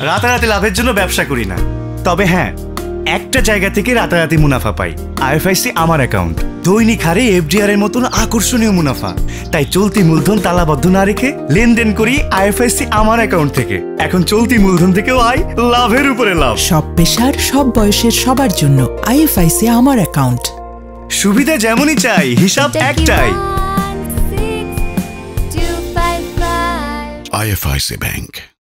রাতারাতি লাভের জন্য ব্যবসা করি না। তবে হ্যাঁ একটা জায়গা থেকে রাতারাতি মুনাফা পাই। আইএফআইসি আমার অ্যাকাউন্ট। দৈনিক হারে এফডিআর এর মতন আকর্ষণীয় মুনাফা। তাই চলতি মূলধন তালাবদ্ধ না রেখে লেনদেন করি আইএফআইসি আমার অ্যাকাউন্ট থেকে। এখন চলতি মূলধন থেকেও আয় লাভের উপরে লাভ। সব পেশার সব বয়সের সবার জন্য আইএফআইসি আমার অ্যাকাউন্ট। সুবিধা যেমনই চাই হিসাব একটাই। IFIC bank.